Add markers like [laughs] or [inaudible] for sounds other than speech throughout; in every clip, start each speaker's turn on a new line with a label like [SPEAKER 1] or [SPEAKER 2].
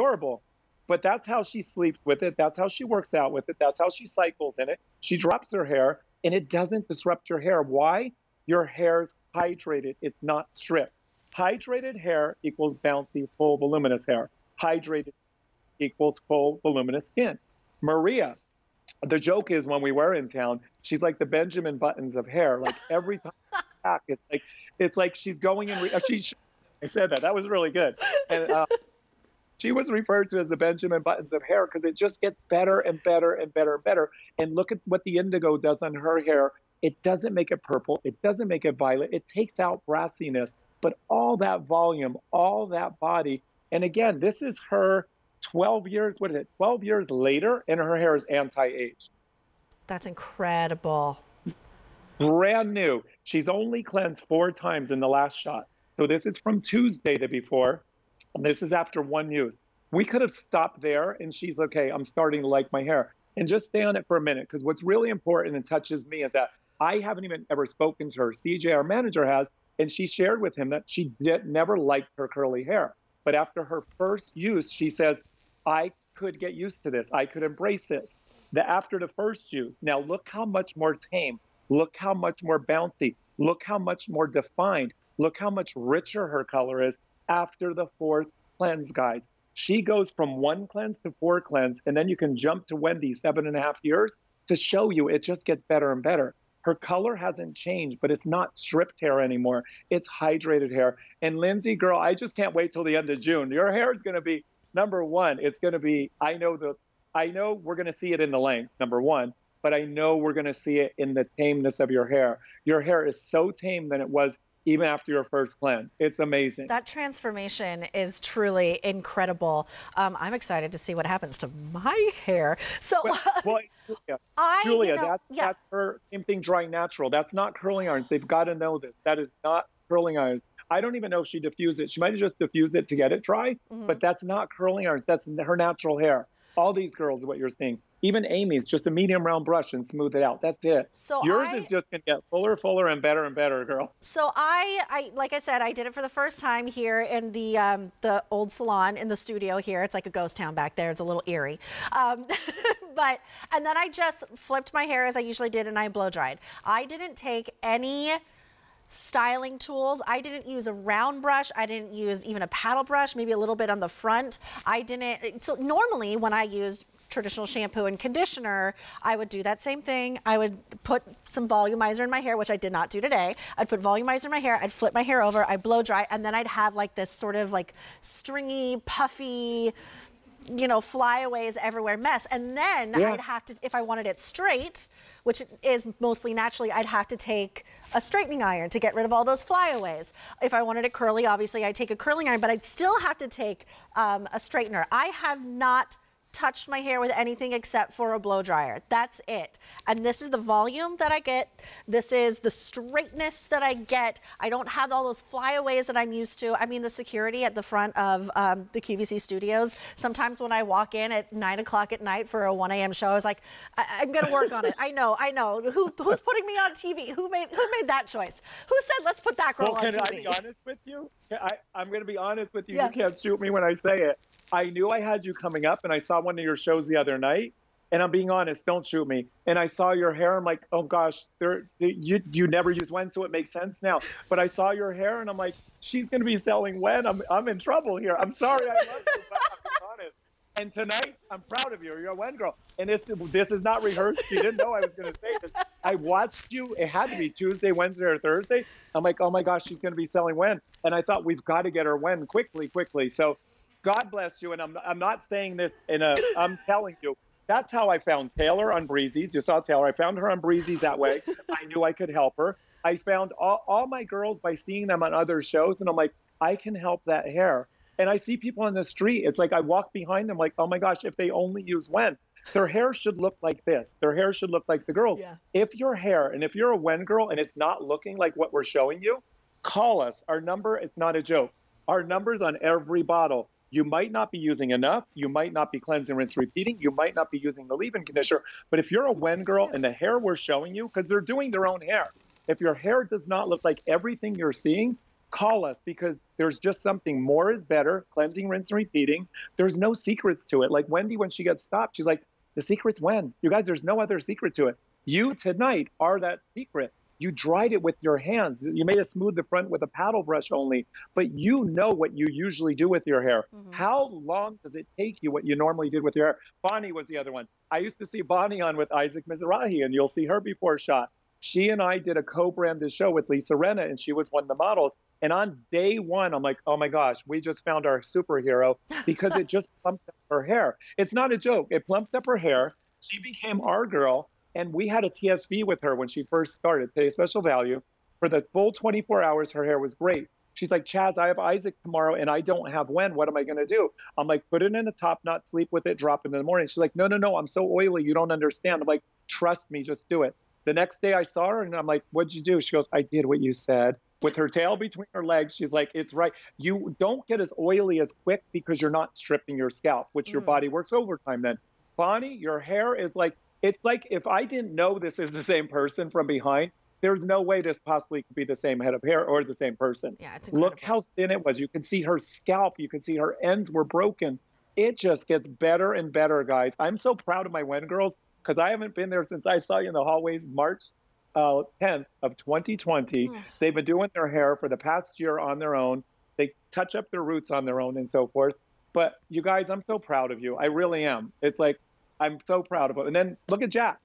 [SPEAKER 1] adorable. But that's how she sleeps with it. That's how she works out with it. That's how she cycles in it. She drops her hair and it doesn't disrupt your hair. Why? Your hair's hydrated. It's not stripped. Hydrated hair equals bouncy, full, voluminous hair. Hydrated equals full, voluminous skin. Maria, the joke is when we were in town, she's like the Benjamin Buttons of hair. Like every time back, it's like it's like she's going in. Re- she, I said that. That was really good. And, uh, she was referred to as the Benjamin Buttons of hair because it just gets better and better and better and better. And look at what the indigo does on her hair. It doesn't make it purple. It doesn't make it violet. It takes out brassiness, but all that volume, all that body. And again, this is her 12 years, what is it, 12 years later, and her hair is anti age.
[SPEAKER 2] That's incredible.
[SPEAKER 1] Brand new. She's only cleansed four times in the last shot. So this is from Tuesday the before. This is after one use. We could have stopped there and she's okay, I'm starting to like my hair. And just stay on it for a minute because what's really important and touches me is that I haven't even ever spoken to her. CJ, our manager, has, and she shared with him that she did, never liked her curly hair. But after her first use, she says, I could get used to this. I could embrace this. The, after the first use, now look how much more tame. Look how much more bouncy. Look how much more defined. Look how much richer her color is after the fourth cleanse, guys. She goes from one cleanse to four cleanse, and then you can jump to Wendy, seven and a half years, to show you it just gets better and better. Her color hasn't changed, but it's not stripped hair anymore. It's hydrated hair. And Lindsay, girl, I just can't wait till the end of June. Your hair is going to be number one. It's going to be. I know the. I know we're going to see it in the length. Number one, but I know we're going to see it in the tameness of your hair. Your hair is so tame than it was even after your first cleanse. It's amazing.
[SPEAKER 2] That transformation is truly incredible. Um, I'm excited to see what happens to my hair. So,
[SPEAKER 1] well, [laughs] well Julia,
[SPEAKER 2] I,
[SPEAKER 1] Julia
[SPEAKER 2] you know,
[SPEAKER 1] that's,
[SPEAKER 2] yeah.
[SPEAKER 1] that's her same thing drying natural. That's not curling irons. They've got to know this. That is not curling irons. I don't even know if she diffused it. She might have just diffused it to get it dry,
[SPEAKER 2] Mhm.
[SPEAKER 1] but that's not curling irons. That's her natural hair. All these girls, what you're seeing. Even Amy's, just a medium round brush and smooth it out. That's it.
[SPEAKER 2] So
[SPEAKER 1] Yours
[SPEAKER 2] I-
[SPEAKER 1] is just gonna get fuller, fuller, and better and better, girl.
[SPEAKER 2] So I, I, like I said, I did it for the first time here in the um, the old salon in the studio here. It's like a ghost town back there. It's a little eerie. Um, [laughs] but and then I just flipped my hair as I usually did, and I blow dried. I didn't take any styling tools. I didn't use a round brush. I didn't use even a paddle brush, maybe a little bit on the front. I didn't. So normally when I used traditional shampoo and conditioner, I would do that same thing. I would put some volumizer in my hair, which I did not do today. I'd put volumizer in my hair, I'd flip my hair over, I'd blow dry, and then I'd have like this sort of like stringy, puffy, you know, flyaways everywhere mess. And then
[SPEAKER 1] Yeah.
[SPEAKER 2] I'd have to, if I wanted it straight, which is mostly naturally, I'd have to take a straightening iron to get rid of all those flyaways. If I wanted it curly, obviously I'd take a curling iron, but I'd still have to take um, a straightener. I have not touched my hair with anything except for a blow dryer. That's it. And this is the volume that I get. This is the straightness that I get. I don't have all those flyaways that I'm used to. I mean, the security at the front of um, the QVC studios, sometimes when I walk in at 9 o'clock at night for a 1 a.m. show, I was like, I- am going to work on it. I know, I know. Who, who's putting me on TV? Who made, who made that choice? Who said, let's put that girl
[SPEAKER 1] Well,
[SPEAKER 2] on
[SPEAKER 1] can I
[SPEAKER 2] TV?
[SPEAKER 1] be honest with you? I, I'm going to be honest with you.
[SPEAKER 2] Yeah.
[SPEAKER 1] You can't shoot me when I say it. I knew I had you coming up, and I saw one of your shows the other night. And I'm being honest, don't shoot me. And I saw your hair. I'm like, oh gosh, there, you you never use Wen, so it makes sense now. But I saw your hair, and I'm like, she's going to be selling Wen. I'm I'm in trouble here. I'm sorry, I love you, but I'm being honest. And tonight, I'm proud of you. You're a Wen girl. And this this is not rehearsed. You didn't know I was going to say this. I watched you. It had to be Tuesday, Wednesday, or Thursday. I'm like, oh my gosh, she's going to be selling Wen. And I thought we've got to get her Wen quickly, quickly. So God bless you. And I'm I'm not saying this in a. I'm telling you. That's how I found Taylor on Breezy's. You saw Taylor. I found her on Breezy's that way. I knew I could help her. I found all, all my girls by seeing them on other shows, and I'm like, I can help that hair. And I see people on the street. It's like I walk behind them, like, oh my gosh, if they only use Wen, their hair should look like this. Their hair should look like the girls.
[SPEAKER 2] Yeah.
[SPEAKER 1] If your hair and if you're a Wen girl and it's not looking like what we're showing you, call us. Our number is not a joke. Our number's on every bottle. You might not be using enough. You might not be cleansing, rinse, repeating. You might not be using the leave-in conditioner. But if you're a Wen girl and the hair we're showing you, because they're doing their own hair, if your hair does not look like everything you're seeing, call us because there's just something more is better, cleansing, rinse, and repeating. There's no secrets to it. Like Wendy, when she gets stopped, she's like, the secret's Wen? You guys, there's no other secret to it. You tonight are that secret. You dried it with your hands. You made it smooth the front with a paddle brush only, but you know what you usually do with your hair. Mm-hmm. How long does it take you what you normally did with your hair? Bonnie was the other one. I used to see Bonnie on with Isaac Mizrahi, and you'll see her before shot. She and I did a co-branded show with Lisa Rinna, and she was one of the models. And on day one, I'm like, oh my gosh, we just found our superhero [laughs] because it just plumped up her hair. It's not a joke. It plumped up her hair. She became our girl. And we had a TSV with her when she first started, pay special value. For the full 24 hours, her hair was great. She's like, Chaz, I have Isaac tomorrow and I don't have Wen. What am I going to do? I'm like, put it in a top knot, sleep with it, drop it in the morning. She's like, no, no, no, I'm so oily. You don't understand. I'm like, trust me, just do it. The next day I saw her and I'm like, what'd you do? She goes, I did what you said. With her tail between her legs, she's like, it's right. You don't get as oily as quick because you're not stripping your scalp, which mm. your body works overtime then. Bonnie, your hair is like it's like if I didn't know this is the same person from behind, there's no way this possibly could be the same head of hair or the same person.
[SPEAKER 2] Yeah, it's
[SPEAKER 1] incredible. Look how thin it was. You can see her scalp. You can see her ends were broken. It just gets better and better, guys. I'm so proud of my Wen girls because I haven't been there since I saw you in the hallways March uh, 10th of 2020. They've been doing their hair for the past year on their own. They touch up their roots on their own and so forth. But you guys, I'm so proud of you. I really am. It's like I'm so proud of it. And then look at Jack.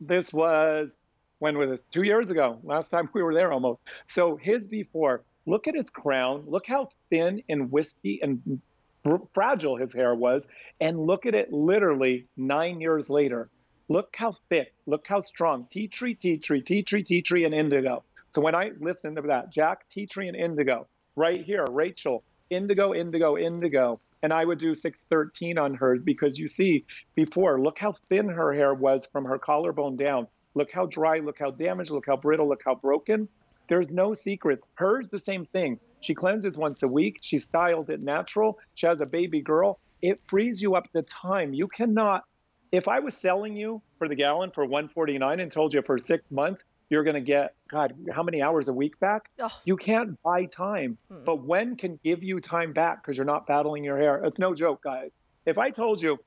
[SPEAKER 1] This was when was this? Two years ago. Last time we were there almost. So his before. Look at his crown. Look how thin and wispy and fragile his hair was, and look at it literally nine years later. Look how thick. Look how strong. Tea tree, tea tree, tea tree, tea tree, and indigo. So when I listen to that, Jack, tea tree, and indigo, right here, Rachel, indigo, indigo, indigo and I would do 613 on hers because you see before, look how thin her hair was from her collarbone down. Look how dry, look how damaged, look how brittle, look how broken. There's no secrets. Hers, the same thing. She cleanses once a week. She styles it natural. She has a baby girl. It frees you up the time. You cannot, if I was selling you for the gallon for 149 and told you for six months, you're going to get god how many hours a week back Ugh. you can't buy time hmm. but Wen can give you time back because you're not battling your hair it's no joke guys if i told you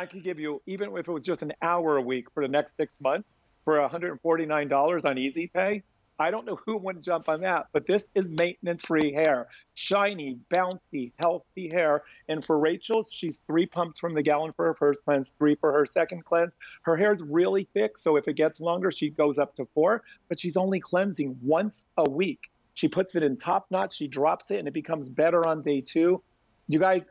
[SPEAKER 1] i could give you even if it was just an hour a week for the next six months for $149 on easy pay I don't know who wouldn't jump on that, but this is maintenance free hair. Shiny, bouncy, healthy hair. And for Rachel, she's three pumps from the gallon for her first cleanse, three for her second cleanse. Her hair is really thick, so if it gets longer, she goes up to four, but she's only cleansing once a week. She puts it in top knot, she drops it, and it becomes better on day two. You guys,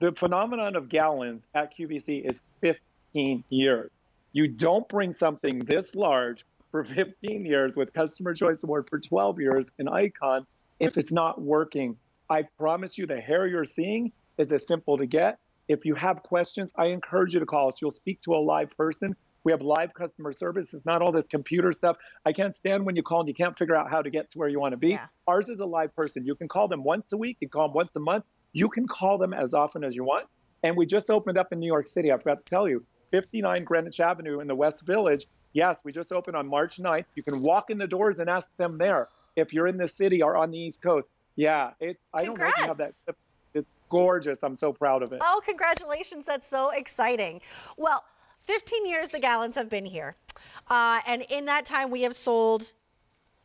[SPEAKER 1] the phenomenon of gallons at QVC is 15 years. You don't bring something this large for 15 years with Customer Choice Award for 12 years in Icon if it's not working. I promise you the hair you're seeing is as simple to get. If you have questions, I encourage you to call us. You'll speak to a live person. We have live customer service. It's not all this computer stuff. I can't stand when you call and you can't figure out how to get to where you want to be. Yeah. Ours is a live person. You can call them once a week, you can call them once a month. You can call them as often as you want. And we just opened up in New York City. I forgot to tell you, 59 Greenwich Avenue in the West Village. Yes, we just opened on March 9th. You can walk in the doors and ask them there if you're in the city or on the East Coast. Yeah, it. I don't know if you have that. It's gorgeous. I'm so proud of it.
[SPEAKER 2] Oh, congratulations! That's so exciting. Well, 15 years the gallons have been here, uh, and in that time we have sold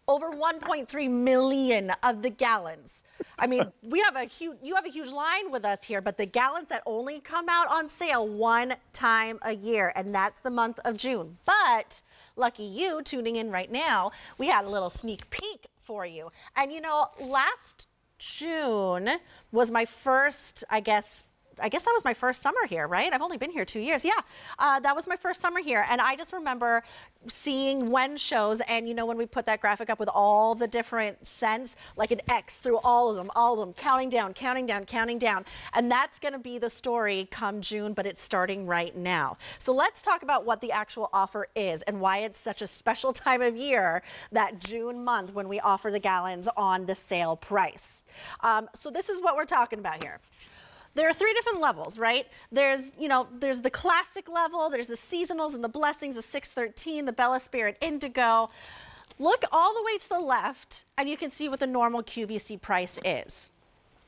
[SPEAKER 2] over 1.3 million of the gallons. I mean, we have a huge, you have a huge line with us here, but the gallons that only come out on sale one time a year, and that's the month of June. But lucky you tuning in right now, we had a little sneak peek for you. And you know, last June was my first, I guess, I guess that was my first summer here, right? I've only been here two years. Yeah, uh, that was my first summer here. And I just remember seeing Wen shows. And you know, when we put that graphic up with all the different scents, like an X through all of them, all of them, counting down, counting down, counting down. And that's going to be the story come June, but it's starting right now. So let's talk about what the actual offer is and why it's such a special [laughs] time of year, that June month when we offer the gallons on the sale price. Um, so this is what we're talking about here there are three different levels, right? There's, you know, there's the classic level, there's the seasonals and the blessings, the 613, the Bella Spirit Indigo. Look all the way to the left and you can see what the normal QVC price is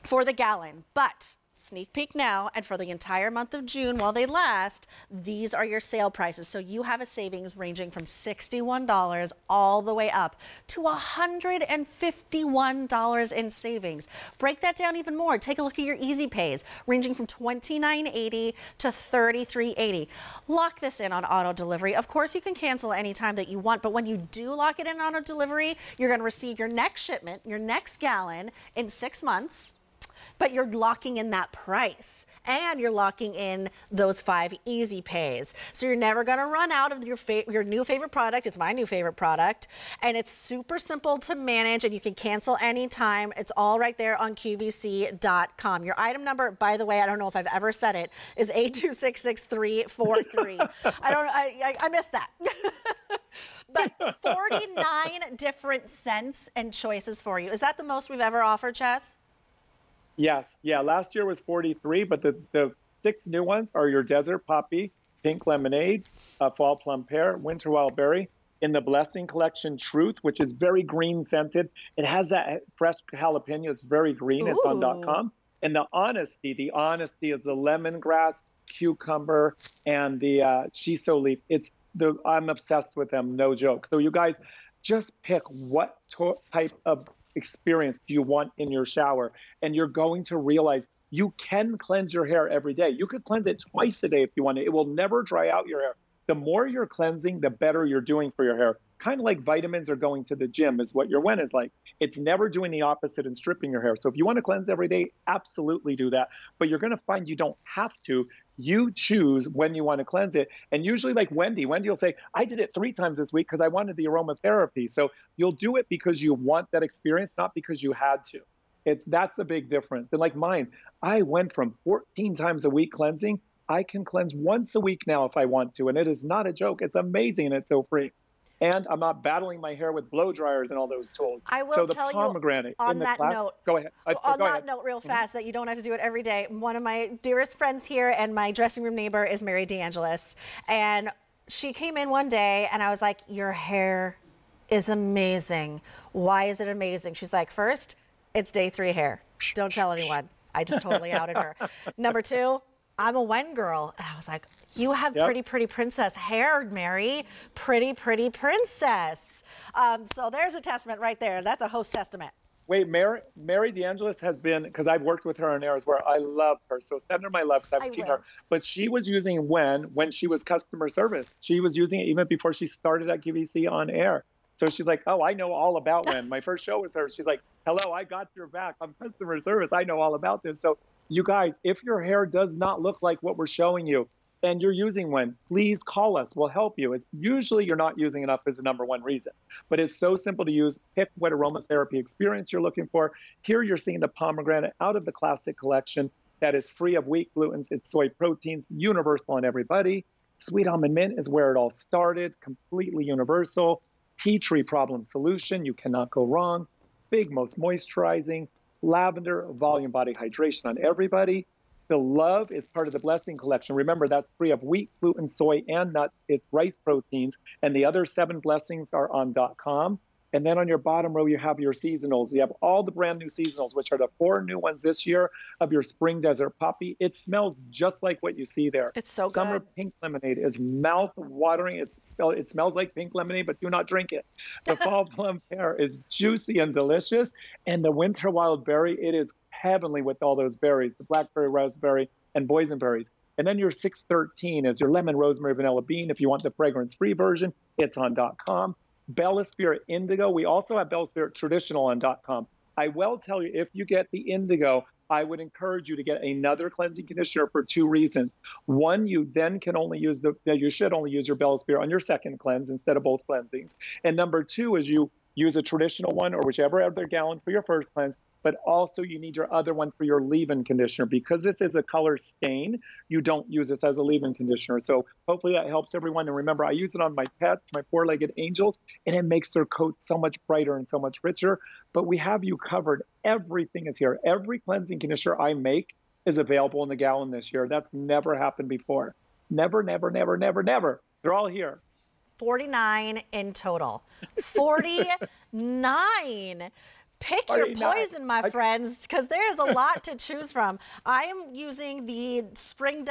[SPEAKER 2] for the gallon. But sneak peek now and for the entire month of June while they last, these are your sale prices. So you have a savings ranging from $61 all the way up to $151 in savings. Break that down even more. Take a look at your easy pays ranging from $29.80 to $33.80. Lock this in on auto delivery. Of course, you can cancel anytime that you want, but when you do lock it in on auto delivery, you're going to receive your next shipment, your next gallon in six months but you're locking in that price and you're locking in those five easy pays. So you're never going to run out of your your new favorite product. It's my new favorite product and it's super simple to manage and you can cancel anytime. It's all right there on qvc.com. Your item number, by the way, I don't know if I've ever said it, is A2666343. I don't I, I, I missed that. [laughs] but 49 different scents and choices for you. Is that the most we've ever offered, Chaz?
[SPEAKER 1] Yes, yeah. Last year was 43, but the, the six new ones are your desert poppy, pink lemonade, uh, fall plum pear, winter wild berry. In the Blessing Collection Truth, which is very green scented, it has that fresh jalapeno. It's very green. Ooh. It's on .com. And the Honesty, the Honesty is the lemongrass, cucumber, and the uh, shiso leaf. It's the I'm obsessed with them. No joke. So you guys, just pick what to- type of experience do you want in your shower? And you're going to realize you can cleanse your hair every day. You could cleanse it twice a day if you want it. It will never dry out your hair. The more you're cleansing, the better you're doing for your hair. Kind of like vitamins or going to the gym is what your Wen is like. It's never doing the opposite and stripping your hair. So if you want to cleanse every day, absolutely do that. But you're going to find you don't have to you choose when you want to cleanse it. And usually, like Wendy, Wendy will say, I did it three times this week because I wanted the aromatherapy. So you'll do it because you want that experience, not because you had to. It's that's a big difference. And like mine, I went from 14 times a week cleansing. I can cleanse once a week now if I want to. And it is not a joke. It's amazing and it's so free and I'm not battling my hair with blow dryers and all those tools.
[SPEAKER 2] I will
[SPEAKER 1] so
[SPEAKER 2] the tell
[SPEAKER 1] pomegranate
[SPEAKER 2] you on that
[SPEAKER 1] class,
[SPEAKER 2] note.
[SPEAKER 1] Go ahead.
[SPEAKER 2] I, on
[SPEAKER 1] go
[SPEAKER 2] that
[SPEAKER 1] ahead.
[SPEAKER 2] note, real mm-hmm. fast, mm-hmm. that you don't have to do it every day. One of my dearest friends here and my dressing room neighbor is Mary DeAngelis, and she came in one day, and I was like, "Your hair is amazing. Why is it amazing?" She's like, first, it's day three hair. Don't tell anyone." I just totally outed her. [laughs] Number two, I'm a Wen girl. And I was like, you have yep. pretty, pretty princess hair, Mary. Pretty, pretty princess. Um, so there's a testament right there. That's a host testament.
[SPEAKER 1] Wait, Mary, Mary DeAngelis has been, because I've worked with her on airs where I love her. So send her my love because I haven't I seen will. her. But she was using Wen when she was customer service. She was using it even before she started at QVC on air. So she's like, oh, I know all about Wen. My first show with her, she's like, hello, I got your back. I'm customer service. I know all about this. So you guys, if your hair does not look like what we're showing you and you're using one, please call us. We'll help you. It's usually you're not using enough is the number one reason. But it's so simple to use. Pick what aromatherapy experience you're looking for. Here you're seeing the pomegranate out of the classic collection that is free of wheat glutens, it's soy proteins, universal on everybody. Sweet almond mint is where it all started, completely universal. Tea tree problem solution, you cannot go wrong. Big, most moisturizing lavender, volume body hydration on everybody. The love is part of the blessing collection. Remember, that's free of wheat, gluten, soy, and nuts. It's rice proteins. And the other seven blessings are on .com. And then on your bottom row, you have your seasonals. You have all the brand new seasonals, which are the four new ones this year of your spring desert poppy. It smells just like what you see there.
[SPEAKER 2] It's so
[SPEAKER 1] Summer
[SPEAKER 2] good.
[SPEAKER 1] pink lemonade is mouth watering. It's, it smells like pink lemonade, but do not drink it. The [laughs] fall plum pear is juicy and delicious. And the winter wild berry, it is heavenly with all those berries, the blackberry, raspberry, and boysenberries. And then your 613 is your lemon, rosemary, vanilla bean. If you want the fragrance free version, it's on dot .com. Bella Spirit Indigo. We also have Bella Spirit Traditional on .com. I will tell you, if you get the Indigo, I would encourage you to get another cleansing conditioner for two reasons. One, you then can only use the, you should only use your Bella Spirit on your second cleanse instead of both cleansings. And number two is you use a traditional one or whichever other gallon for your first cleanse, but also you need your other one for your leave-in conditioner because this is a color stain. You don't use this as a leave-in conditioner. So hopefully that helps everyone. And remember, I use it on my pets, my four-legged angels, and it makes their coat so much brighter and so much richer. But we have you covered. Everything is here. Every cleansing conditioner I make is available in the gallon this year. That's never happened before. Never, never, never, never, never. They're all here.
[SPEAKER 2] 49 in total. 49. Pick your
[SPEAKER 1] 49.
[SPEAKER 2] poison, my
[SPEAKER 1] I-
[SPEAKER 2] friends, because there's a lot to choose from. I am using the spring